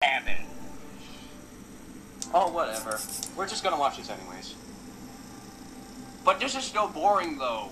Damn Oh, whatever. We're just gonna watch this anyways. But this is still boring, though.